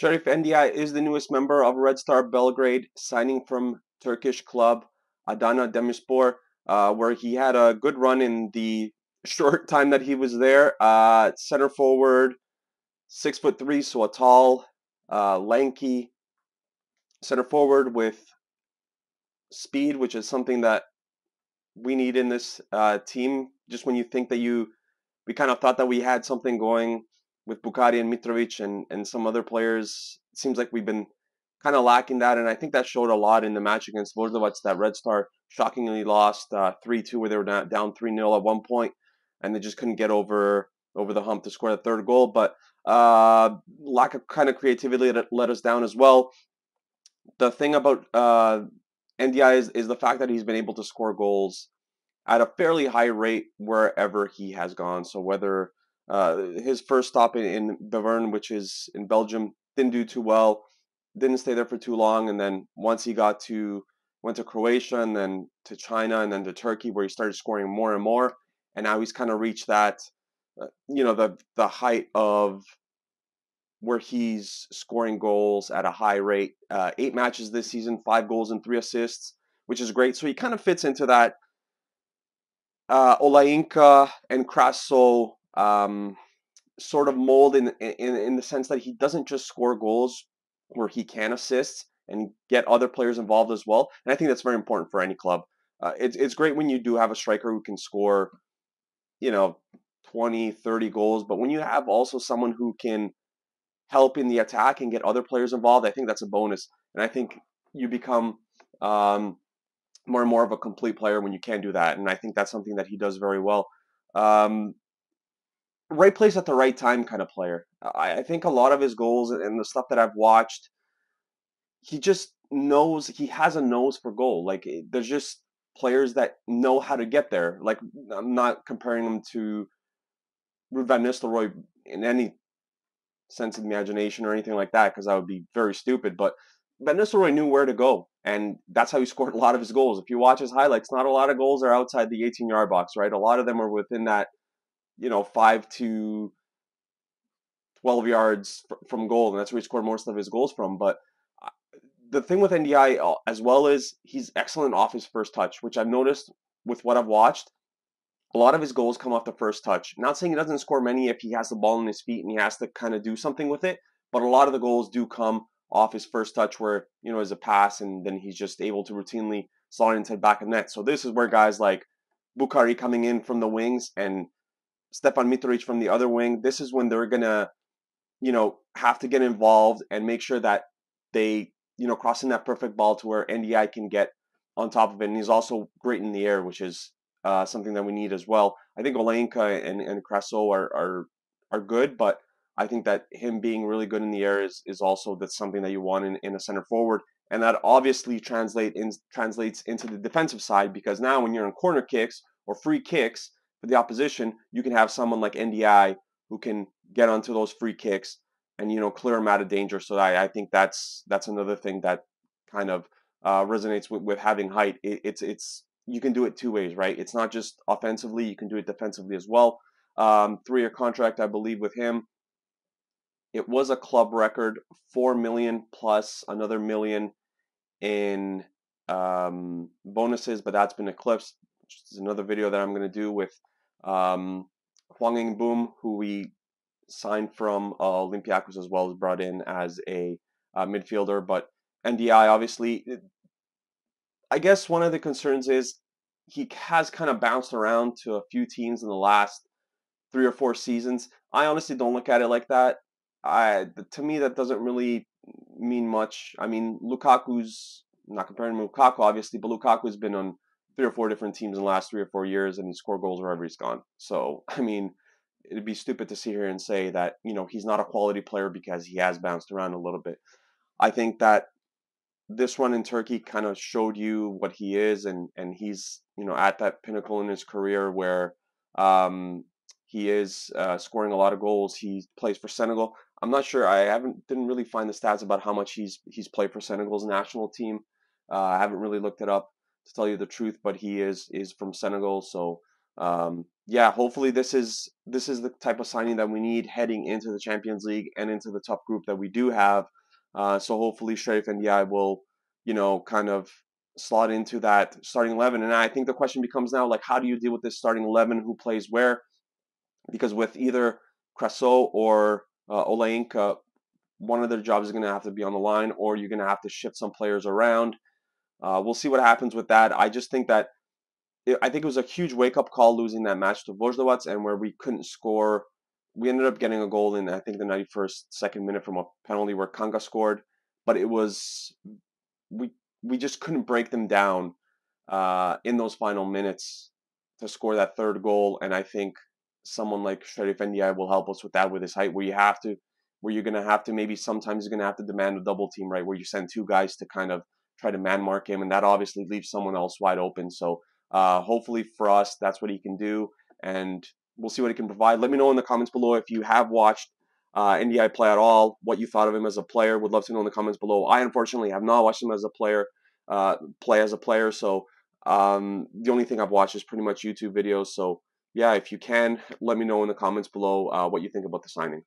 Cherif Ndiaye is the newest member of Red Star Belgrade, signing from Turkish club Adana Demirspor, uh, where he had a good run in the short time that he was there. Uh, center forward, six foot three, so a tall, uh, lanky center forward with speed, which is something that we need in this uh, team. Just when you think that you, we kind of thought that we had something going with Bukari and Mitrovic and, and some other players. It seems like we've been kind of lacking that, and I think that showed a lot in the match against Voždovac. That Red Star shockingly lost uh, three two, where they were down three 0 at one point, and they just couldn't get over over the hump to score the third goal. But uh, lack of kind of creativity let, let us down as well. The thing about uh, Ndiaye is, is the fact that he's been able to score goals at a fairly high rate wherever he has gone. So whether uh, his first stop in, in Beveren, which is in Belgium, didn't do too well, didn't stay there for too long, and then once he got to went to Croatia and then to China and then to Turkey, where he started scoring more and more, and now he's kind of reached that, uh, you know, the the height of where he's scoring goals at a high rate. Uh, eight matches this season, five goals and three assists, which is great. So he kind of fits into that uh, Olayinka and Krasso um, sort of mold in, in in the sense that he doesn't just score goals where he can assist and get other players involved as well. And I think that's very important for any club. Uh, it's it's great when you do have a striker who can score, you know, 20, 30 goals, but when you have also someone who can help in the attack and get other players involved, I think that's a bonus. And I think you become um, more and more of a complete player when you can do that. And I think that's something that he does very well. Um, right place at the right time kind of player. I, I think a lot of his goals and the stuff that I've watched, he just knows he has a nose for goal. Like eh, there's just players that know how to get there. Like I'm not comparing him to Ruud van Nistelrooy in any sense of imagination or anything like that because that would be very stupid. But Van Nistelrooy knew where to go, and that's how he scored a lot of his goals. If you watch his highlights, not a lot of goals are outside the 18 yard box, right? A lot of them are within that you know, five to 12 yards from goal, and that's where he scored most of his goals from. But uh, the thing with Ndiaye uh, as well is he's excellent off his first touch, which I've noticed with what I've watched. A lot of his goals come off the first touch. Not saying he doesn't score many if he has the ball in his feet and he has to kind of do something with it, but a lot of the goals do come off his first touch where, you know, as a pass and then he's just able to routinely slot into the back of net. So this is where guys like Bukari coming in from the wings and Stefan Mitrovic from the other wing. This is when they're gonna, you know, have to get involved and make sure that they, you know, crossing that perfect ball to where Ndiaye can get on top of it. And he's also great in the air, which is uh, something that we need as well. I think Olayinka and, and Krasso are, are are good, but I think that him being really good in the air is, is also that's something that you want in, in a center forward. And that obviously translate in, translates into the defensive side because now when you're in corner kicks or free kicks, for the opposition, you can have someone like Ndiaye who can get onto those free kicks and you know clear them out of danger. So I, I think that's that's another thing that kind of uh, resonates with, with having height. It, it's it's you can do it two ways, right? It's not just offensively; you can do it defensively as well. Um, three-year contract, I believe, with him. It was a club record, four million plus another million in um, bonuses, but that's been eclipsed. Which is another video that I'm going to do with um, Hwang Boom, who we signed from uh, Olympiacos as well, is brought in as a uh, midfielder. But Ndiaye, obviously, I guess one of the concerns is he has kind of bounced around to a few teams in the last three or four seasons. I honestly don't look at it like that. I to me that doesn't really mean much. I mean, Lukaku's not comparing to Lukaku obviously, but Lukaku's been on three or four different teams in the last three or four years and he scored goals wherever he's gone. So, I mean, it'd be stupid to sit here and say that, you know, he's not a quality player because he has bounced around a little bit. I think that this one in Turkey kind of showed you what he is and and he's, you know, at that pinnacle in his career where um, he is uh, scoring a lot of goals. He plays for Senegal. I'm not sure. I haven't didn't really find the stats about how much he's he's played for Senegal's national team. Uh, I haven't really looked it up to tell you the truth, but he is is from Senegal, so um, yeah, hopefully this is this is the type of signing that we need heading into the Champions League and into the tough group that we do have. Uh, so hopefully Cherif Ndiaye will, you know, kind of slot into that starting eleven. And I think the question becomes now, like, how do you deal with this starting eleven? Who plays where? Because with either Krasso or uh, Olayinka, one of their jobs is going to have to be on the line, or you're going to have to shift some players around. Uh, we'll see what happens with that. I just think that I think it was a huge wake up call losing that match to Voždovac, and where we couldn't score. We ended up getting a goal in I think the 91st second minute from a penalty where Kanga scored, but it was we we just couldn't break them down uh, in those final minutes to score that third goal, and I think someone like Cherif Ndiaye will help us with that with his height, where you have to, where you're gonna have to maybe sometimes you're gonna have to demand a double team, right, where you send two guys to kind of try to man mark him, and that obviously leaves someone else wide open. So uh, hopefully for us, that's what he can do, and we'll see what he can provide. Let me know in the comments below if you have watched uh, Ndiaye play at all, what you thought of him as a player. Would love to know in the comments below. I unfortunately have not watched him as a player, uh, play as a player, so um, the only thing I've watched is pretty much YouTube videos. So yeah, if you can, let me know in the comments below uh, what you think about the signing.